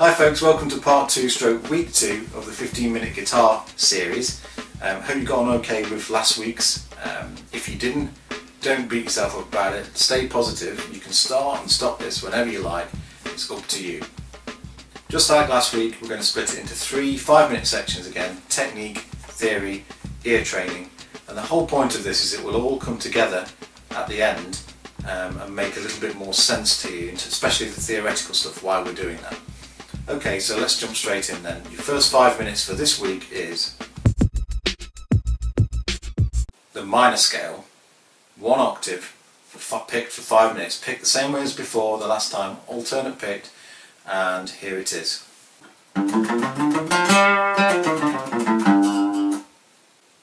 Hi folks, welcome to part 2 stroke week 2 of the 15 minute guitar series. Um, hope you got on okay with last week's. Um, if you didn't, don't beat yourself up about it. Stay positive. You can start and stop this whenever you like. It's up to you. Just like last week, we're going to split it into three 5 minute sections again. Technique, theory, ear training. And the whole point of this is it will all come together at the end um, and make a little bit more sense to you, especially the theoretical stuff while we're doing that. Okay, so let's jump straight in then. Your first five minutes for this week is the minor scale, one octave, for picked for five minutes. Pick the same way as before, the last time, alternate picked, and here it is.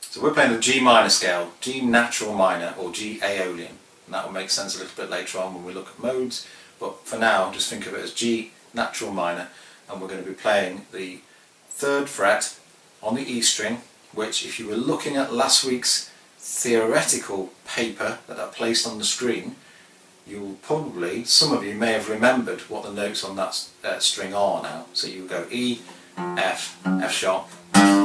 So we're playing the G minor scale, G natural minor or G Aeolian. And that will make sense a little bit later on when we look at modes, but for now just think of it as G natural minor and we're going to be playing the third fret on the E string which if you were looking at last week's theoretical paper that I placed on the screen you'll probably, some of you may have remembered what the notes on that uh, string are now. So you go E, F, F sharp,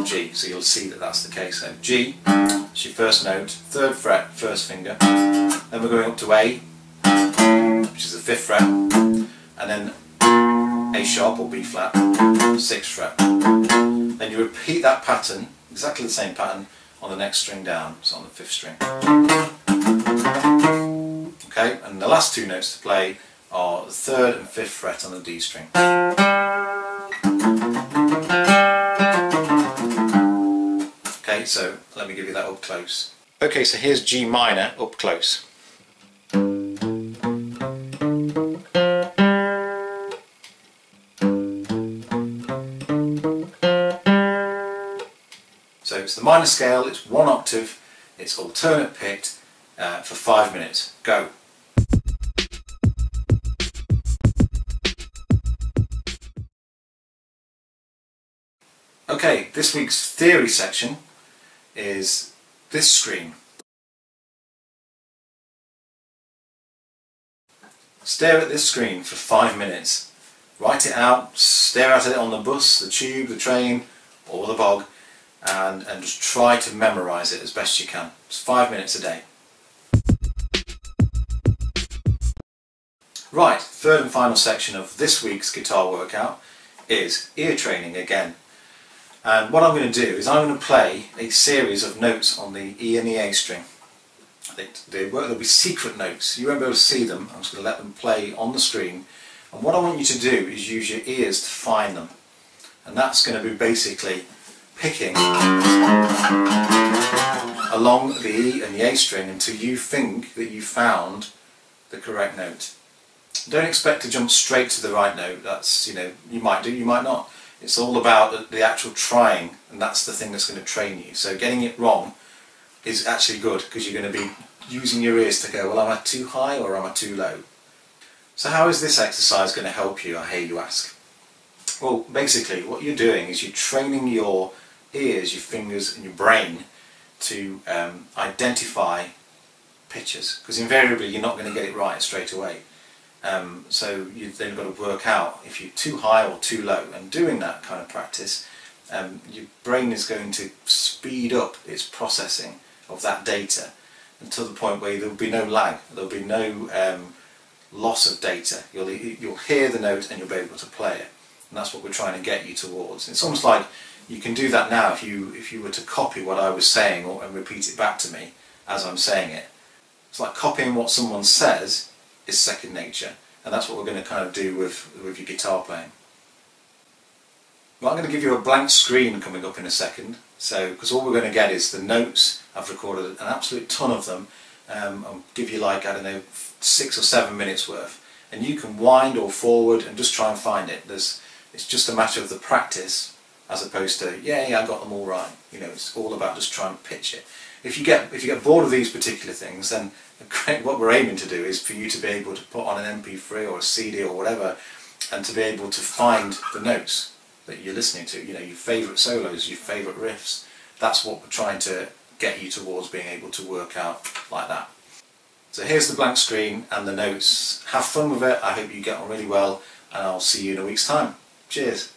G. So you'll see that that's the case. So G is your first note, third fret, first finger. Then we're going up to A, which is the fifth fret, and then a sharp or B flat, 6th fret. Then you repeat that pattern, exactly the same pattern, on the next string down, so on the 5th string. Okay, and the last two notes to play are the 3rd and 5th fret on the D string. Okay, so let me give you that up close. Okay, so here's G minor up close. The minor scale, it's one octave, it's alternate picked uh, for five minutes. Go. Okay, this week's theory section is this screen. Stare at this screen for five minutes. Write it out, stare at it on the bus, the tube, the train or the bog and, and just try to memorise it as best you can. It's five minutes a day. Right, third and final section of this week's guitar workout is ear training again. And what I'm going to do is I'm going to play a series of notes on the E and the A string. They, they there'll be secret notes, you won't be able to see them, I'm just going to let them play on the screen. And what I want you to do is use your ears to find them. And that's going to be basically picking along the E and the A string until you think that you found the correct note. Don't expect to jump straight to the right note, that's, you know, you might do, you might not. It's all about the actual trying and that's the thing that's going to train you. So getting it wrong is actually good because you're going to be using your ears to go, well am I too high or am I too low? So how is this exercise going to help you, I hear you ask? Well basically what you're doing is you're training your ears, your fingers and your brain to um, identify pitches because invariably you're not going to get it right straight away. Um, so you've then got to work out if you're too high or too low and doing that kind of practice um, your brain is going to speed up its processing of that data until the point where there will be no lag, there will be no um, loss of data. You'll, you'll hear the note and you'll be able to play it and that's what we're trying to get you towards. It's almost like you can do that now if you if you were to copy what I was saying or, and repeat it back to me as I'm saying it. It's like copying what someone says is second nature and that's what we're going to kind of do with, with your guitar playing. Well, I'm going to give you a blank screen coming up in a second so because all we're going to get is the notes I've recorded an absolute ton of them um, I'll give you like I don't know six or seven minutes worth and you can wind or forward and just try and find it. There's, it's just a matter of the practice as opposed to yeah, yeah I got them all right. You know it's all about just trying to pitch it. If you get if you get bored of these particular things then what we're aiming to do is for you to be able to put on an mp3 or a cd or whatever and to be able to find the notes that you're listening to. You know your favorite solos your favorite riffs. That's what we're trying to get you towards being able to work out like that. So here's the blank screen and the notes. Have fun with it. I hope you get on really well and I'll see you in a week's time. Cheers.